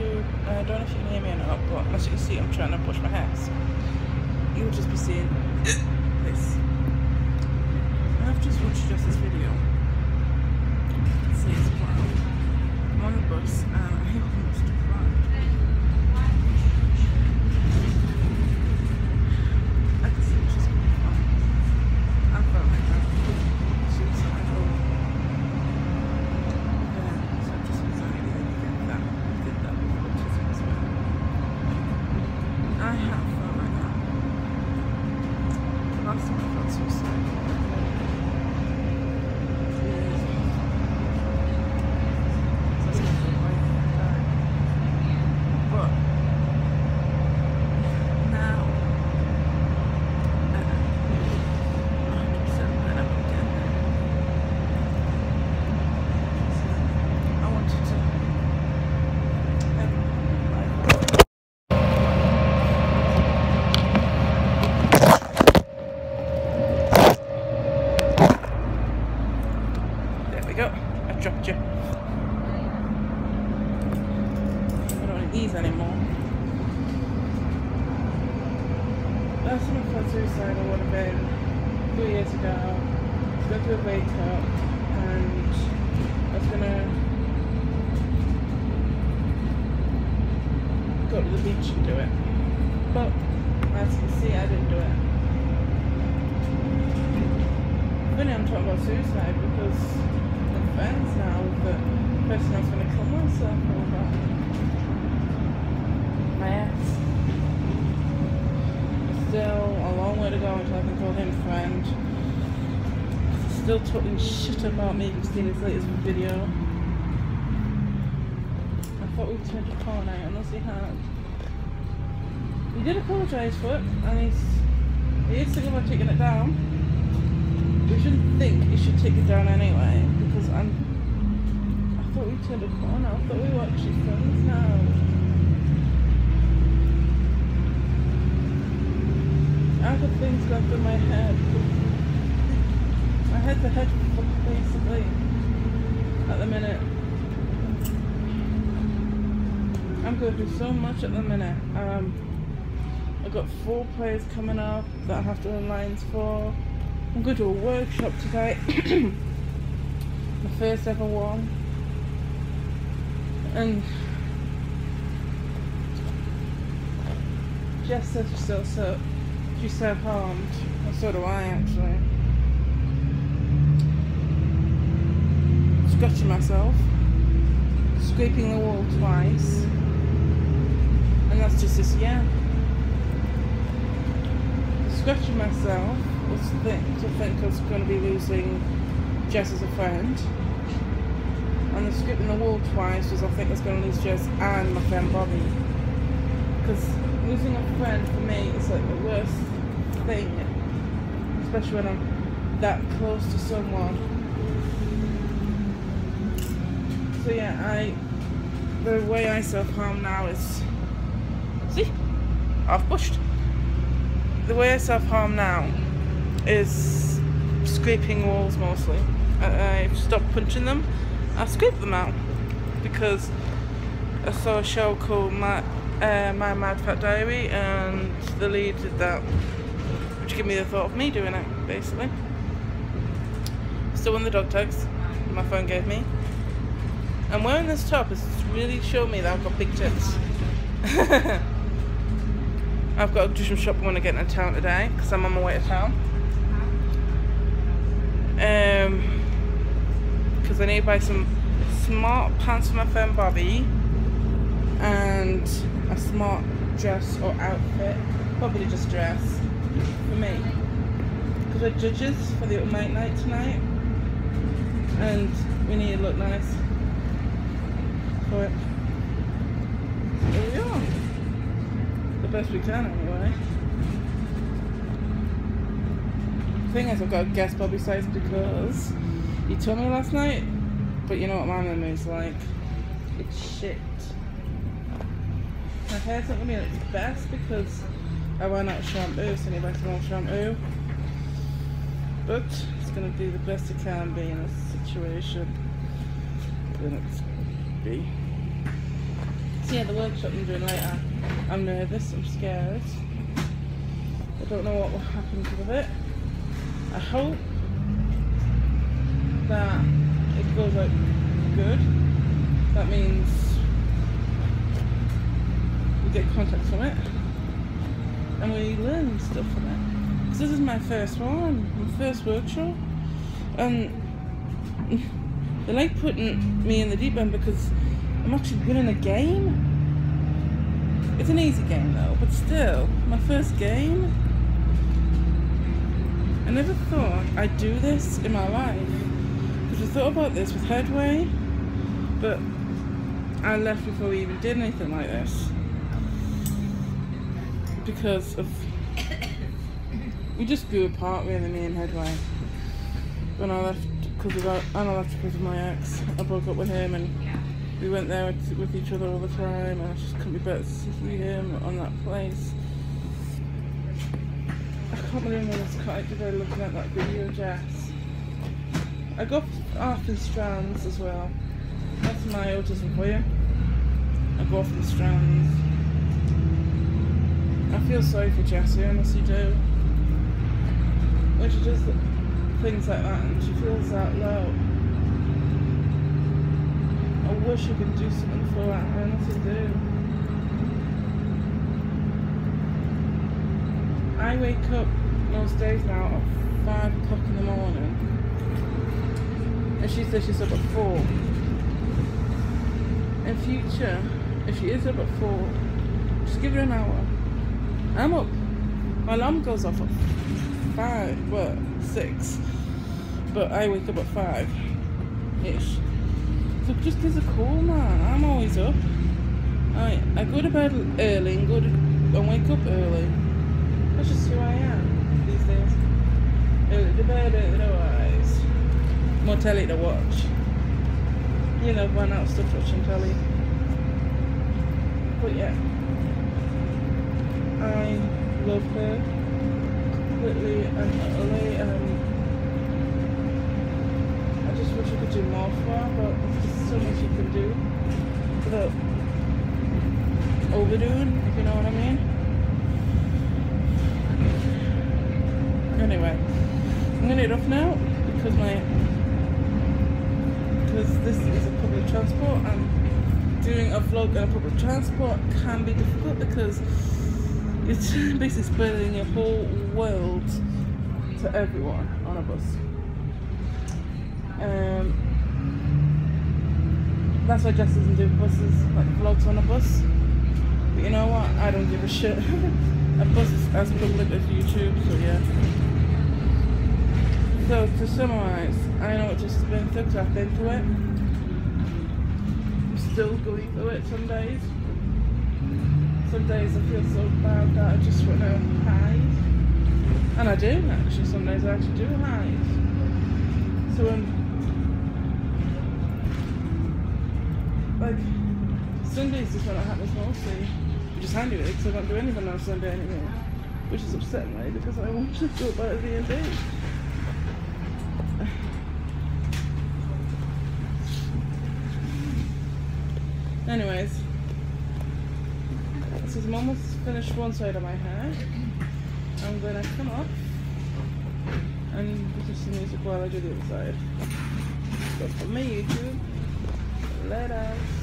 YouTube. I don't know if you can hear me or not, but as you can see, I'm trying to brush my hair. So you'll just be seeing this. I've just watched just this video. It says, wow, I'm on the bus and I I have felt like that. Last time I felt suicidal. two years ago. So it's gonna feel like that. But now, uh, 100% when I'm getting there. I wanted to have like There we go. I dropped you. I don't need these anymore. Last time I felt suicidal would have been two years ago. Going to wake up and I was gonna go to the beach and do it. But as you can see I didn't do it. Funny I'm talking about suicide because I'm friends now with the person I was to kill myself over. My ex. Still a long way to go until I can call him friend. Still talking shit about me because seen his latest video. I thought we turned a corner, I honestly had. He did apologise for it and he's he is thinking about taking it down. We shouldn't think he should take it down anyway, because I'm. I thought we turned a corner. I thought we were actually friends now. I have things left in my head. My head's a head basically. At the minute. I'm going through so much at the minute. Um, I've got four players coming up that I have to learn lines for. I'm going to a workshop today. My first ever one. And Jess says she's so, so she's self harmed. And so do I actually. Scratching myself. Scraping the wall twice. And that's just this year. Scratching myself was think to think I was going to be losing Jess as a friend. And the scraping the wall twice was I think I was going to lose Jess and my friend Bobby. Because losing a friend for me is like the worst thing. Especially when I'm that close to someone. So yeah, I the way I self-harm now is see? I've pushed the way I self harm now is scraping walls mostly. I, I've stopped punching them. I scrape them out because I saw a show called My uh, My Mad Fat Diary, and the lead did that, which gave me the thought of me doing it basically. Still in the dog tags my phone gave me. I'm wearing this top. It's really showing me that I've got big tits. I've got to do some shopping when I get into town today because I'm on my way to town. Um, because I need to buy some smart pants for my friend Bobby and a smart dress or outfit, probably just dress for me. Because we're judges for the night night tonight, and we need to look nice for it. There we are the best we can anyway. Thing is, I've got to guess Bobby size because he told me last night, but you know what my memory's like. It's shit. My hair's not gonna be at its best because I ran out of shampoo, so I need to buy more shampoo. But it's gonna do the best it can be in a situation. Then it's be. Yeah, the workshop I'm doing later. I'm nervous, I'm scared. I don't know what will happen with it. I hope that it goes out good. That means we get contacts from it and we learn stuff from it. Because this is my first one, my first workshop. And they like putting me in the deep end because I'm actually winning a game. It's an easy game though, but still, my first game. I never thought I'd do this in my life. Because I thought about this with Headway, but I left before we even did anything like this. Because of we just grew apart really me and Headway. When I left because of I left because of my ex. I broke up with him and we went there with, with each other all the time and I just couldn't be better to see him on that place. I can't believe I was quite today looking at that video, Jess. I got off in strands as well. That's my autism for you. I go off in strands. I feel sorry for Jessie, honestly do. When she does things like that and she feels that low. I wish I could do something for her. I honestly do. I wake up most days now at 5 o'clock in the morning. And she says she's up at 4. In future, if she is up at 4, just give her an hour. I'm up. My alarm goes off at 5, well, 6. But I wake up at 5-ish. So just us a call, man. I'm always up. I I go to bed early and go to and wake up early. That's just who I am these days. Early to bed, rise. More telly to watch. You know, run out stuff watching telly. But yeah. I love her completely and utterly and I just wish I could do more for but there's so much you can do without overdoing, if you know what I mean. Anyway, I'm gonna get off now because my because this is a public transport and doing a vlog on a public transport can be difficult because it's basically spreading your whole world to everyone on a bus. Um, that's why Jess doesn't do buses, like vlogs on a bus. But you know what? I don't give a shit. a bus is as public as YouTube, so yeah. So to summarise, I know what Jess has been through because I've been through it. I'm still going through it some days. Some days I feel so bad that I just want to hide. And I do actually, some days I actually do hide. So when like Sundays is when it happens mostly. Which is handy because I don't do anything on Sunday anymore. Which is upsetting me because I want to go back to D and D. Anyways, since I'm almost finished one side of my hair, I'm gonna come up and listen to music while I do the other side. But for me, YouTube, us.